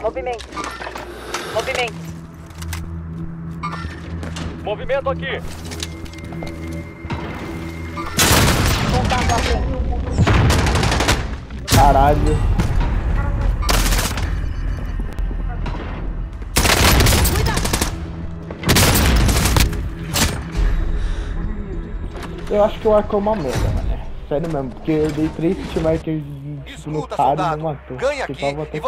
Movimento. Movimento. Movimento aqui. Contato aqui. Caralho. Eu acho que o arco é uma merda, mano. Sério mesmo, porque eu dei três teamworkers tipo, no cara e não matou. Ganha tipo, aqui